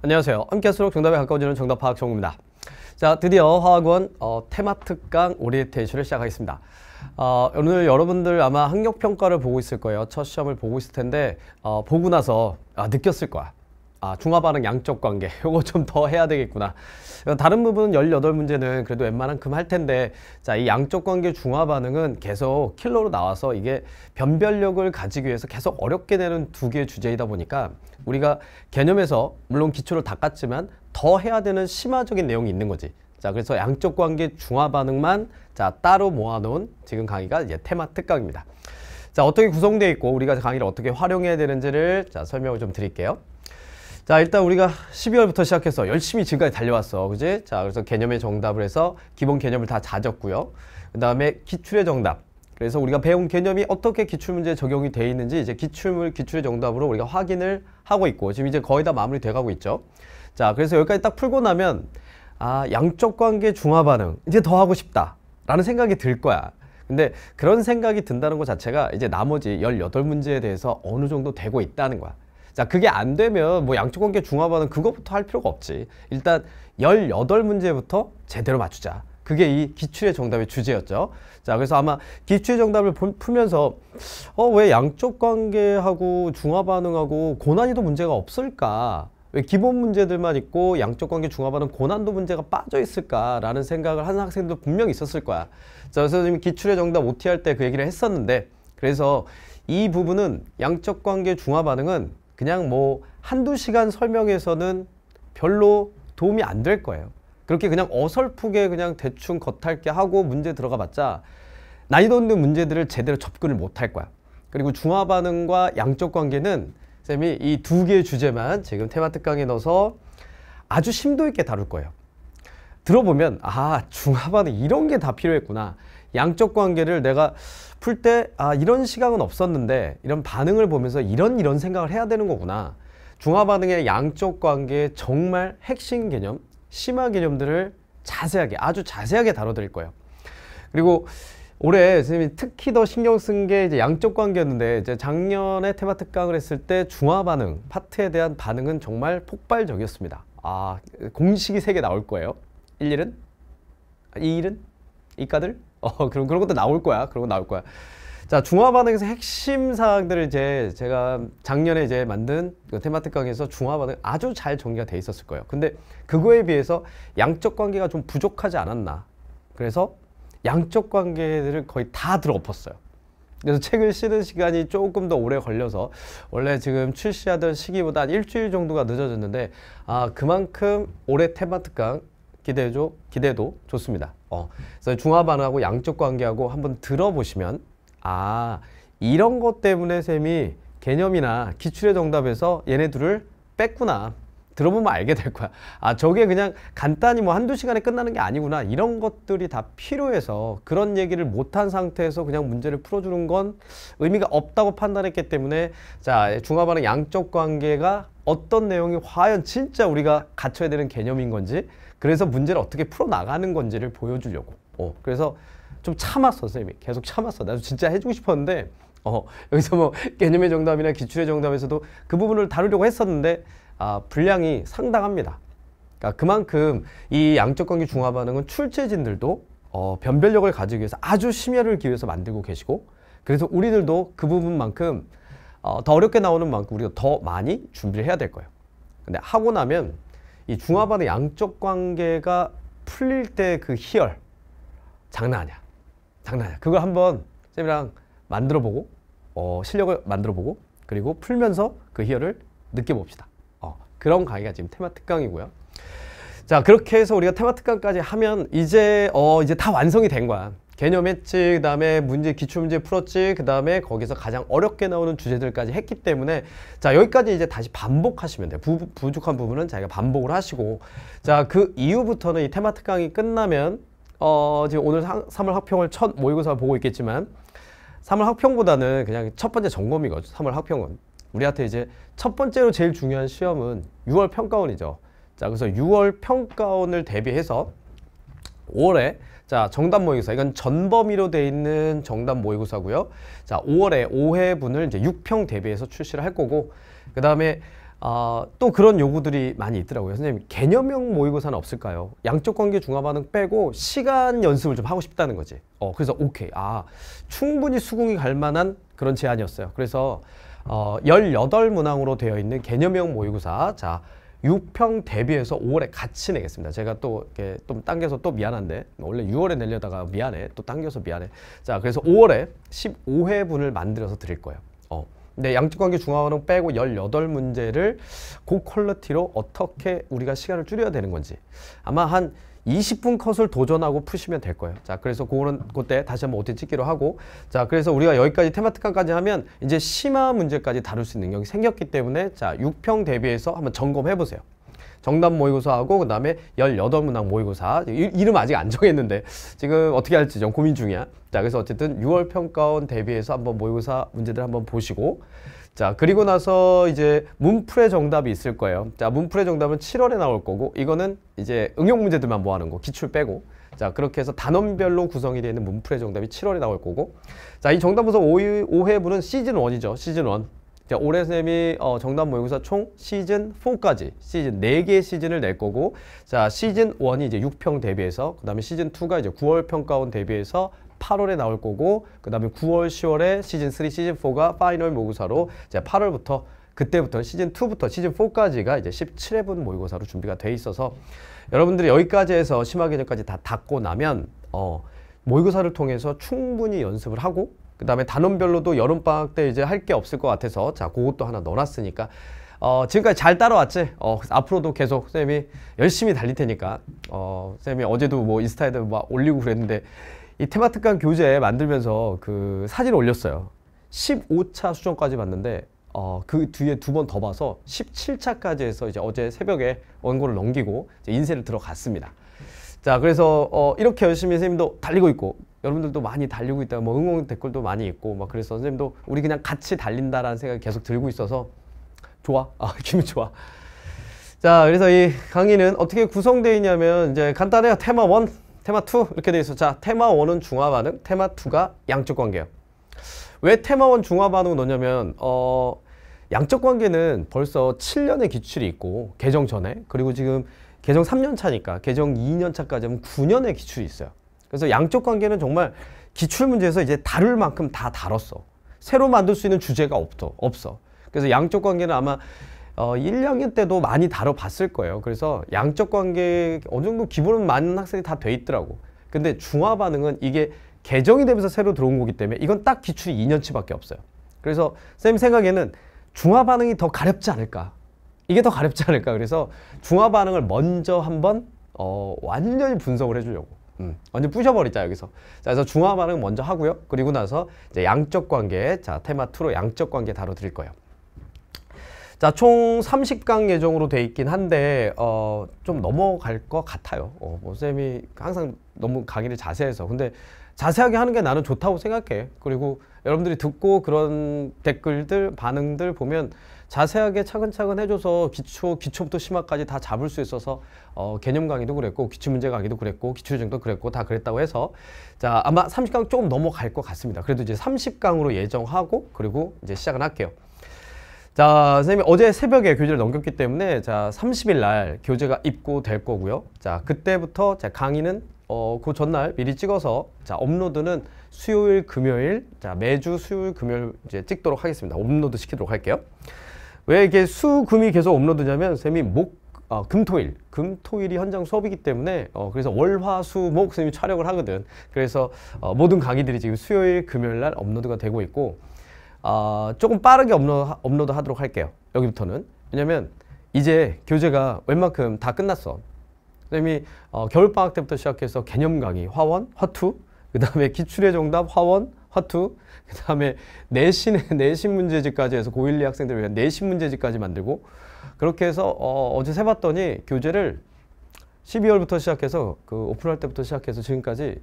안녕하세요. 함께 할수록 정답에 가까워지는 정답 파악 정우입니다. 자, 드디어 화학원 어, 테마 특강 오리엔테이션을 시작하겠습니다. 어, 오늘 여러분들 아마 학력 평가를 보고 있을 거예요. 첫 시험을 보고 있을 텐데 어, 보고 나서 아, 느꼈을 거야. 아, 중화 반응 양적 관계. 요거 좀 더 해야 되겠구나. 다른 부분 18문제는 그래도 웬만한큼 할 텐데 자, 이 양적 관계 중화 반응은 계속 킬러로 나와서 이게 변별력을 가지기 위해서 계속 어렵게 되는 두 개의 주제이다 보니까 우리가 개념에서 물론 기초를 닦았지만 더 해야 되는 심화적인 내용이 있는 거지. 자, 그래서 양적 관계 중화 반응만 자, 따로 모아 놓은 지금 강의가 이제 테마 특강입니다. 자, 어떻게 구성되어 있고 우리가 강의를 어떻게 활용해야 되는지를 자, 설명을 좀 드릴게요. 자 일단 우리가 12월부터 시작해서 열심히 지금까지 달려왔어. 그지? 자 그래서 개념의 정답을 해서 기본 개념을 다 찾았고요. 그 다음에 기출의 정답. 그래서 우리가 배운 개념이 어떻게 기출문제에 적용이 돼 있는지 이제 기출물 기출의 정답으로 우리가 확인을 하고 있고 지금 이제 거의 다 마무리 돼 가고 있죠. 자 그래서 여기까지 딱 풀고 나면 아 양적 관계 중화 반응 이제 더 하고 싶다 라는 생각이 들 거야. 근데 그런 생각이 든다는 것 자체가 이제 나머지 18문제에 대해서 어느 정도 되고 있다는 거야 자 그게 안 되면 뭐 양쪽 관계 중화반은 그것부터 할 필요가 없지. 일단 18문제부터 제대로 맞추자. 그게 이 기출의 정답의 주제였죠. 자 그래서 아마 기출의 정답을 풀면서 어 왜 양쪽 관계하고 중화 반응하고 고난이도 문제가 없을까? 왜 기본 문제들만 있고 양쪽 관계 중화 반응 고난도 문제가 빠져 있을까라는 생각을 하는 학생도 분명히 있었을 거야. 자, 그래서 지금 기출의 정답 OT 할 때 그 얘기를 했었는데 그래서 이 부분은 양적 관계 중화 반응은 그냥 뭐 한두 시간 설명해서는 별로 도움이 안 될 거예요. 그렇게 그냥 어설프게 그냥 대충 겉핥게 하고 문제 들어가 봤자 난이도 있는 문제들을 제대로 접근을 못 할 거야. 그리고 중화 반응과 양적 관계는 쌤이 이 두 개의 주제만 지금 테마 특강에 넣어서 아주 심도 있게 다룰 거예요. 들어보면 아 중화 반응 이런 게 다 필요했구나. 양적 관계를 내가 풀 때 아 이런 시각은 없었는데 이런 반응을 보면서 이런 이런 생각을 해야 되는 거구나. 중화 반응의 양적 관계의 정말 핵심 개념, 심화 개념들을 자세하게 아주 자세하게 다뤄드릴 거예요. 그리고 올해 선생님이 특히 더 신경 쓴 게 이제 양적 관계였는데 이제 작년에 테마 특강을 했을 때 중화 반응 파트에 대한 반응은 정말 폭발적이었습니다. 아 공식이 세 개 나올 거예요. 1일은 2일은 이과들 어, 그럼 그런 것도 나올 거야. 그런 거 나올 거야. 자, 중화 반응에서 핵심 사항들을 이제 제가 작년에 이제 만든 그 테마틱 강에서 중화 반응 아주 잘 정리가 돼 있었을 거예요. 근데 그거에 비해서 양적 관계가 좀 부족하지 않았나. 그래서 양적 관계들을 거의 다 들어 엎었어요. 그래서 책을 쓰는 시간이 조금 더 오래 걸려서 원래 지금 출시하던 시기보다 한 일주일 정도가 늦어졌는데 아 그만큼 올해 테마특강 기대도 기대도 좋습니다. 어, 그래서 중화 반응하고 양적 관계하고 한번 들어보시면 아 이런 것 때문에 쌤이 개념이나 기출의 정답에서 얘네들을 뺐구나. 들어보면 알게 될 거야. 아, 저게 그냥 간단히 뭐 한두 시간에 끝나는 게 아니구나. 이런 것들이 다 필요해서 그런 얘기를 못한 상태에서 그냥 문제를 풀어주는 건 의미가 없다고 판단했기 때문에 자, 중화반응 양적 관계가 어떤 내용이 과연 진짜 우리가 갖춰야 되는 개념인 건지 그래서 문제를 어떻게 풀어나가는 건지를 보여주려고. 어, 그래서 좀 참았어, 선생님이. 계속 참았어. 나도 진짜 해주고 싶었는데, 어, 여기서 뭐 개념의 정답이나 기출의 정답에서도 그 부분을 다루려고 했었는데, 아, 분량이 상당합니다. 그러니까 그만큼 이 양적 관계 중화 반응은 출제진들도 어, 변별력을 가지기 위해서 아주 심혈을 기울여서 만들고 계시고, 그래서 우리들도 그 부분만큼 어, 더 어렵게 나오는 만큼 우리가 더 많이 준비를 해야 될 거예요. 근데 하고 나면 이 중화반의 양적 관계가 풀릴 때 그 희열 장난 아니야. 장난 아니야. 그걸 한번 쌤이랑 만들어 보고 어, 실력을 만들어 보고 그리고 풀면서 그 희열을 느껴봅시다. 어, 그런 강의가 지금 테마 특강이고요. 자 그렇게 해서 우리가 테마 특강까지 하면 이제 어 이제 다 완성이 된 거야. 개념 했지, 그 다음에 문제, 기출문제 풀었지, 그 다음에 거기서 가장 어렵게 나오는 주제들까지 했기 때문에 자, 여기까지 이제 다시 반복하시면 돼요. 부, 부족한 부분은 자기가 반복을 하시고 자, 그 이후부터는 이 테마 특강이 끝나면 어, 지금 오늘 3월 학평을 첫 모의고사 보고 있겠지만 3월 학평보다는 그냥 첫 번째 점검이거든, 3월 학평은. 우리한테 이제 첫 번째로 제일 중요한 시험은 6월 평가원이죠. 자, 그래서 6월 평가원을 대비해서 5월에 자, 정답 모의고사. 이건 전범위로 돼 있는 정답 모의고사고요. 자, 5월에 5회분을 이제 6평 대비해서 출시를 할 거고 그 다음에 아, 또 그런 요구들이 많이 있더라고요. 선생님, 개념형 모의고사는 없을까요? 양적 관계 중화 반응 빼고 시간 연습을 좀 하고 싶다는 거지. 어, 그래서 오케이. 아, 충분히 수긍이 갈 만한 그런 제안이었어요. 그래서 어, 18문항으로 되어 있는 개념형 모의고사. 자, 6평 대비해서 5월에 같이 내겠습니다. 제가 또 이렇게 좀 당겨서 또 미안한데 원래 6월에 내려다가 미안해. 또 당겨서 미안해. 자, 그래서 5월에 15회분을 만들어서 드릴 거예요. 어. 근데 양측관계 중화원은 빼고 18문제를 고퀄리티로 어떻게 우리가 시간을 줄여야 되는 건지 아마 한 20분 컷을 도전하고 푸시면 될 거예요. 자, 그래서 그거는 그때 다시 한번 OT 찍기로 하고 자, 그래서 우리가 여기까지 테마특강까지 하면 이제 심화 문제까지 다룰 수 있는 능력이 생겼기 때문에 자, 6평 대비해서 한번 점검해 보세요. 정답 모의고사하고 그다음에 18문항 모의고사 이, 이름 아직 안 정했는데 지금 어떻게 할지 좀 고민 중이야. 자, 그래서 어쨌든 6월 평가원 대비해서 한번 모의고사 문제들 한번 보시고 자, 그리고 나서 이제 문풀의 정답이 있을 거예요. 자, 문풀의 정답은 7월에 나올 거고 이거는 이제 응용 문제들만 모아놓은 거, 기출 빼고. 자, 그렇게 해서 단원별로 구성이 되는 문풀의 정답이 7월에 나올 거고. 자, 이 정답 분석 5회분은 시즌 1이죠. 시즌 1. 자, 올해 쌤이 어, 정답 모의고사 총 시즌 4까지 시즌 4개의 시즌을 낼 거고 자 시즌 1이 이제 6평 대비해서 그 다음에 시즌 2가 이제 9월 평가원 대비해서 8월에 나올 거고 그 다음에 9월 10월에 시즌 3 시즌 4가 파이널 모의고사로 이제 8월부터 그때부터 시즌 2부터 시즌 4까지가 이제 17회분 모의고사로 준비가 돼 있어서 여러분들이 여기까지 해서 심화 개념까지 다 닫고 나면 어 모의고사를 통해서 충분히 연습을 하고 그 다음에 단원별로도 여름방학 때 이제 할 게 없을 것 같아서 자 그것도 하나 넣어놨으니까. 어, 지금까지 잘 따라왔지? 어, 앞으로도 계속 쌤이 열심히 달릴 테니까. 어, 쌤이 어제도 뭐 인스타에도 막 올리고 그랬는데 이 테마특강 교재 만들면서 그 사진을 올렸어요. 15차 수정까지 봤는데 어, 그 뒤에 두 번 더 봐서 17차까지 해서 이제 어제 새벽에 원고를 넘기고 인쇄를 들어갔습니다. 자 그래서 어, 이렇게 열심히 선생님도 달리고 있고 여러분들도 많이 달리고 있다. 뭐 응원 댓글도 많이 있고 막 그래서 선생님도 우리 그냥 같이 달린다라는 생각이 계속 들고 있어서 좋아. 아 기분 좋아. 자 그래서 이 강의는 어떻게 구성되어 있냐면 이제 간단해요. 테마 1 테마 2 이렇게 되어 있어. 자 테마 1은 중화 반응 테마 2가 양적 관계예요. 왜 테마 1 중화 반응을 넣냐면 어 양적 관계는 벌써 7년의 기출이 있고 개정 전에 그리고 지금 개정 3년 차니까 개정 2년 차까지 하면 9년의 기출이 있어요 그래서 양적 관계는 정말 기출 문제에서 이제 다룰 만큼 다 다뤘어. 새로 만들 수 있는 주제가 없어. 없어. 그래서 양적 관계는 아마 어, 1, 2학년 때도 많이 다뤄봤을 거예요. 그래서 양적 관계 어느 정도 기본은 많은 학생이 다 돼 있더라고. 근데 중화 반응은 이게 개정이 되면서 새로 들어온 거기 때문에 이건 딱 기출이 2년치밖에 없어요. 그래서 쌤 생각에는 중화 반응이 더 가렵지 않을까. 이게 더 가렵지 않을까. 그래서 중화 반응을 먼저 한번 어, 완전히 분석을 해주려고. 음, 완전 부셔버리자 여기서. 자, 그래서 중화 반응 먼저 하고요. 그리고 나서 이제 양적 관계, 자 테마 2로 양적 관계 다뤄 드릴 거예요. 자, 총 30강 예정으로 돼 있긴 한데 어, 좀 넘어갈 것 같아요. 어, 뭐 쌤이 항상 너무 강의를 자세해서 근데 자세하게 하는 게 나는 좋다고 생각해. 그리고 여러분들이 듣고 그런 댓글들, 반응들 보면 자세하게 차근차근 해줘서 기초, 기초부터 심화까지 다 잡을 수 있어서 어, 개념 강의도 그랬고 기출 문제 강의도 그랬고 기출정도 그랬고 다 그랬다고 해서 자 아마 30강 조금 넘어갈 것 같습니다. 그래도 이제 30강으로 예정하고 그리고 이제 시작을 할게요. 자, 선생님이 어제 새벽에 교재를 넘겼기 때문에 자, 30일 날 교재가 입고될 거고요. 자, 그때부터 자, 강의는 어, 그 전날 미리 찍어서 자, 업로드는 수요일, 금요일, 자, 매주 수요일, 금요일 이제 찍도록 하겠습니다. 업로드 시키도록 할게요. 왜 이게 수, 금이 계속 업로드냐면 쌤이 목, 어, 금토일, 금토일이 현장 수업이기 때문에 어, 그래서 월, 화, 수, 목 쌤이 촬영을 하거든. 그래서 어, 모든 강의들이 지금 수요일, 금요일 날 업로드가 되고 있고 어, 조금 빠르게 업로드, 업로드 하도록 할게요. 여기부터는. 왜냐면 이제 교재가 웬만큼 다 끝났어. 쌤이 어, 겨울방학 때부터 시작해서 개념 강의, 화원, 화투, 그 다음에 기출의 정답, 화원, 화투, 그 다음에 내신, 내신 문제집까지 해서 고1, 2 학생들을 위한 내신 문제집까지 만들고 그렇게 해서 어, 어제 세봤더니 교재를 12월부터 시작해서 그 오픈할 때부터 시작해서 지금까지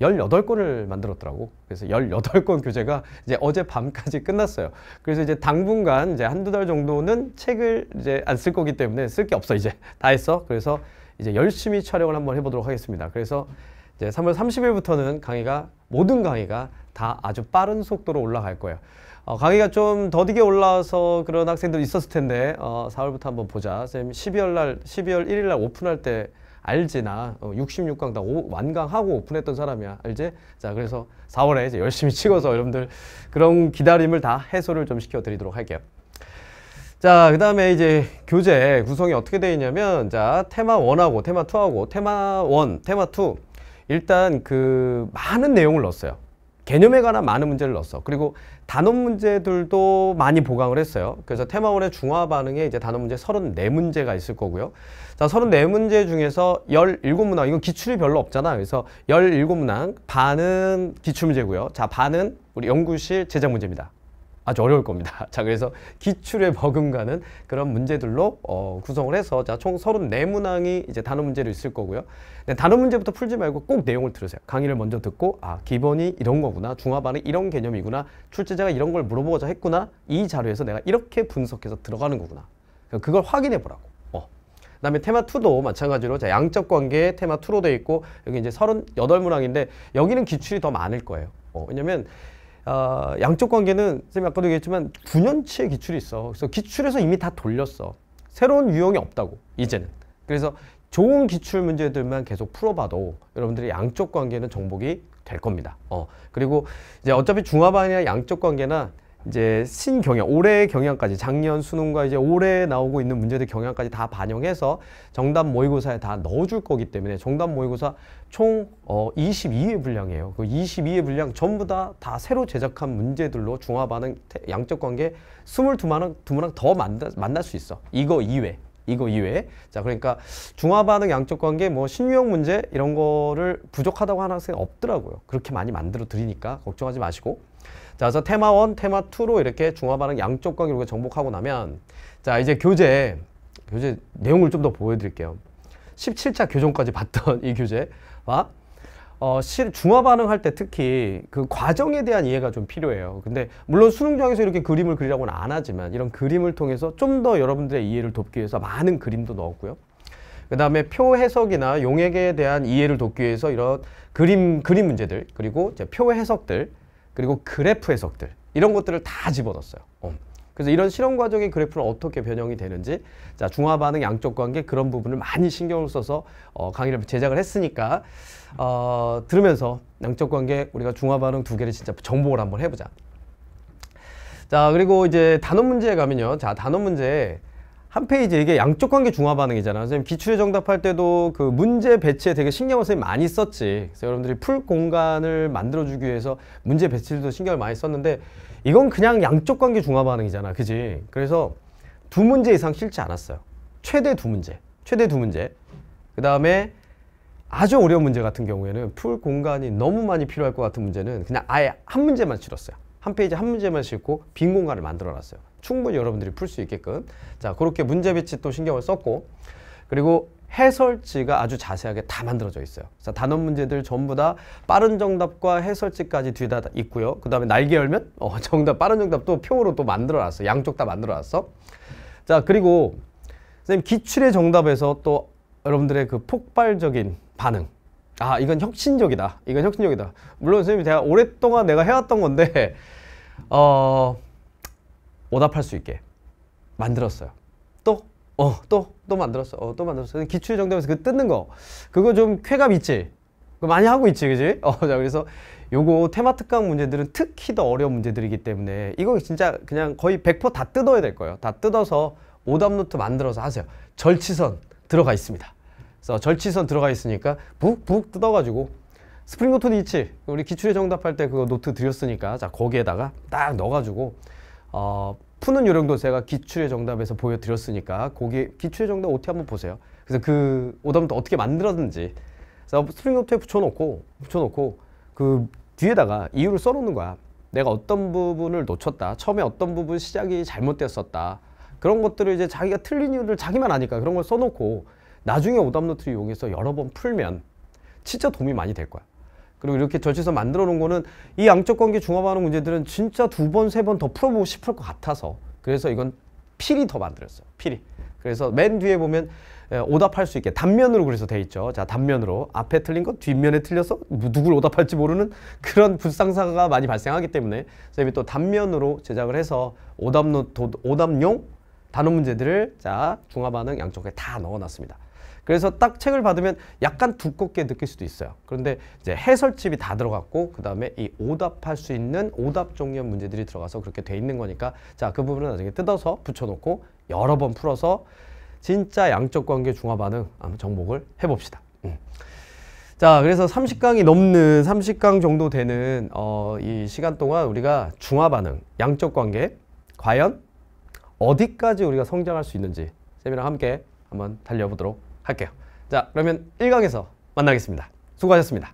18권을 만들었더라고. 그래서 18권 교재가 이제 어제 밤까지 끝났어요. 그래서 이제 당분간 이제 한두 달 정도는 책을 이제 안 쓸 거기 때문에 쓸 게 없어, 이제. 다 했어. 그래서 이제 열심히 촬영을 한번 해보도록 하겠습니다. 그래서 이제 3월 30일부터는 강의가, 모든 강의가 다 아주 빠른 속도로 올라갈 거예요. 어, 강의가 좀 더디게 올라와서 그런 학생들 있었을 텐데 어, 4월부터 한번 보자. 쌤 12월 날 12월 1일 날 오픈할 때 알지 나 어, 66강 다 오, 완강하고 오픈했던 사람이야 알지? 자 그래서 4월에 이제 열심히 찍어서 여러분들 그런 기다림을 다 해소를 좀 시켜 드리도록 할게요. 자, 그 다음에 이제 교재 구성이 어떻게 되어 있냐면, 자, 테마 1하고 테마 2하고 테마 1, 테마 2. 일단 그 많은 내용을 넣었어요. 개념에 관한 많은 문제를 넣었어. 그리고 단원 문제들도 많이 보강을 했어요. 그래서 테마 1의 중화 반응에 이제 단원 문제 34문제가 있을 거고요. 자, 34문제 중에서 17문항, 이건 기출이 별로 없잖아. 그래서 17문항, 반은 기출문제고요. 자, 반은 우리 연구실 제작 문제입니다. 아주 어려울 겁니다. 자, 그래서 기출에 버금가는 그런 문제들로 어, 구성을 해서 자, 총 34문항이 이제 단어 문제로 있을 거고요. 네, 단어 문제부터 풀지 말고 꼭 내용을 들으세요. 강의를 먼저 듣고 아, 기본이 이런 거구나. 중화반응 이런 개념이구나. 출제자가 이런 걸 물어보고자 했구나. 이 자료에서 내가 이렇게 분석해서 들어가는 거구나. 그걸 확인해 보라고. 어. 그다음에 테마 2도 마찬가지로 자, 양적 관계 테마 2로 돼 있고 여기 이제 38문항인데 여기는 기출이 더 많을 거예요. 어, 왜냐면 어, 양쪽 관계는 선생님 아까도 얘기했지만 9년치의 기출이 있어. 그래서 기출에서 이미 다 돌렸어. 새로운 유형이 없다고 이제는. 그래서 좋은 기출 문제들만 계속 풀어봐도 여러분들이 양쪽 관계는 정복이 될 겁니다. 어 그리고 이제 어차피 중화반이나 양쪽 관계나 이제 신경향, 올해 경향까지 작년 수능과 이제 올해 나오고 있는 문제들 경향까지 다 반영해서 정답 모의고사에 다 넣어줄 거기 때문에 정답 모의고사 총 어, 22회 분량이에요. 그 22회 분량 전부 다 다 새로 제작한 문제들로 중화 반응 양적 관계 22문항 두 문항 더 만나, 만날 수 있어. 이거 이외. 이거 이외에 자 그러니까 중화 반응 양적 관계 뭐 신유형 문제 이런 거를 부족하다고 하는 학생 없더라고요. 그렇게 많이 만들어 드리니까 걱정하지 마시고 자, 그래서 테마 1, 테마 2로 이렇게 중화 반응 양쪽 관계로 정복하고 나면 자, 이제 교재 교재 내용을 좀 더 보여드릴게요. 17차 교정까지 봤던 이 교재와 어, 실, 중화 반응할 때 특히 그 과정에 대한 이해가 좀 필요해요. 근데 물론 수능장에서 이렇게 그림을 그리라고는 안 하지만 이런 그림을 통해서 좀 더 여러분들의 이해를 돕기 위해서 많은 그림도 넣었고요. 그 다음에 표 해석이나 용액에 대한 이해를 돕기 위해서 이런 그림, 그림 문제들, 그리고 이제 표 해석들, 그리고 그래프 해석들 이런 것들을 다 집어넣었어요. 어. 그래서 이런 실험 과정의 그래프는 어떻게 변형이 되는지 자 중화 반응 양적 관계 그런 부분을 많이 신경을 써서 어, 강의를 제작을 했으니까 어, 들으면서 양적 관계 우리가 중화 반응 두 개를 진짜 정복을 한번 해보자. 자 그리고 이제 단원 문제에 가면요. 자 단원 문제 한 페이지 이게 양적 관계 중화 반응이잖아. 선생님 기출의 정답 할 때도 그 문제 배치에 되게 신경을 선생님 많이 썼지. 그래서 여러분들이 풀 공간을 만들어주기 위해서 문제 배치도 신경을 많이 썼는데 이건 그냥 양적 관계 중화 반응이잖아. 그지? 그래서 두 문제 이상 싣지 않았어요. 최대 두 문제. 최대 두 문제. 그 다음에 아주 어려운 문제 같은 경우에는 풀 공간이 너무 많이 필요할 것 같은 문제는 그냥 아예 한 문제만 실었어요. 한 페이지 한 문제만 싣고 빈 공간을 만들어 놨어요. 충분히 여러분들이 풀 수 있게끔 자 그렇게 문제 배치 또 신경을 썼고 그리고 해설지가 아주 자세하게 다 만들어져 있어요. 자, 단원 문제들 전부 다 빠른 정답과 해설지까지 뒤다 있고요. 그 다음에 날개 열면 어, 정답 빠른 정답도 표로 또 만들어놨어. 양쪽 다 만들어놨어. 자 그리고 선생님 기출의 정답에서 또 여러분들의 그 폭발적인 반응. 아 이건 혁신적이다. 이건 혁신적이다. 물론 선생님이 제가 오랫동안 내가 해왔던 건데 어 오답할 수 있게 만들었어요. 또, 어, 또, 또 만들었어. 어, 또 만들었어. 기출 정답에서 그 뜯는 거. 그거 좀 쾌감 있지? 그거 많이 하고 있지, 그지? 어, 자, 그래서 요거 테마 특강 문제들은 특히 더 어려운 문제들이기 때문에 이거 진짜 그냥 거의 100%다 뜯어야 될 거예요. 다 뜯어서 오답 노트 만들어서 하세요. 절취선 들어가 있습니다. 그래서 절취선 들어가 있으니까 북북 뜯어가지고 스프링 노트도 있지. 우리 기출의 정답 할 때 그거 노트 드렸으니까 자 거기에다가 딱 넣어가지고 어, 푸는 요령도 제가 기출의 정답에서 보여드렸으니까 거기 기출의 정답 OT 한번 보세요. 그래서 그 오답도 어떻게 만들었는지 그래서 스프링 노트에 붙여놓고 붙여놓고 그 뒤에다가 이유를 써놓는 거야. 내가 어떤 부분을 놓쳤다. 처음에 어떤 부분 시작이 잘못되었었다. 그런 것들을 이제 자기가 틀린 이유를 자기만 아니까 그런 걸 써놓고 나중에 오답 노트를 이용해서 여러 번 풀면 진짜 도움이 많이 될 거야. 그리고 이렇게 절취선 만들어 놓은 거는 이 양적 관계 중화반응 문제들은 진짜 두 번, 세 번 더 풀어보고 싶을 것 같아서 그래서 이건 필히 더 만들었어요. 필히. 그래서 맨 뒤에 보면 에, 오답할 수 있게 단면으로 그래서 돼 있죠. 자, 단면으로 앞에 틀린 거 뒷면에 틀려서 뭐 누굴 오답할지 모르는 그런 불상사가 많이 발생하기 때문에 선생님이 또 단면으로 제작을 해서 오답노 도, 오답용 단어 문제들을 자 중화 반응 양쪽에 다 넣어놨습니다. 그래서 딱 책을 받으면 약간 두껍게 느낄 수도 있어요. 그런데 이제 해설집이 다 들어갔고 그 다음에 이 오답할 수 있는 오답 종류 문제들이 들어가서 그렇게 돼 있는 거니까 자 그 부분은 나중에 뜯어서 붙여놓고 여러 번 풀어서 진짜 양적 관계 중화 반응 한번 정복을 해봅시다. 음. 자, 그래서 30강이 넘는 30강 정도 되는 어, 이 시간 동안 우리가 중화 반응, 양적 관계 과연 어디까지 우리가 성장할 수 있는지 쌤이랑 함께 한번 달려보도록 할게요. 자, 그러면 1강에서 만나겠습니다. 수고하셨습니다.